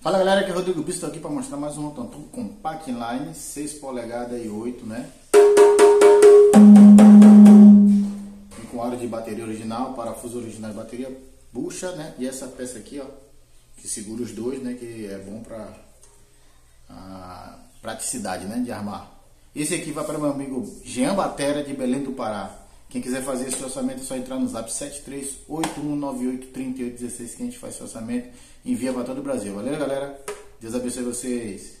Fala galera, aqui é Rodrigo Bispo, aqui para mostrar mais um Rotonton Compact Line 6 polegadas e 8, né? E com aro de bateria original, parafuso original de bateria, bucha, né? E essa peça aqui, ó, que segura os dois, né? Que é bom para a praticidade, né? De armar. Esse aqui vai para meu amigo Jean Batera de Belém do Pará. Quem quiser fazer esse orçamento é só entrar no zap 7381983816 que a gente faz esse orçamento e envia para todo o Brasil. Valeu, galera? Deus abençoe vocês.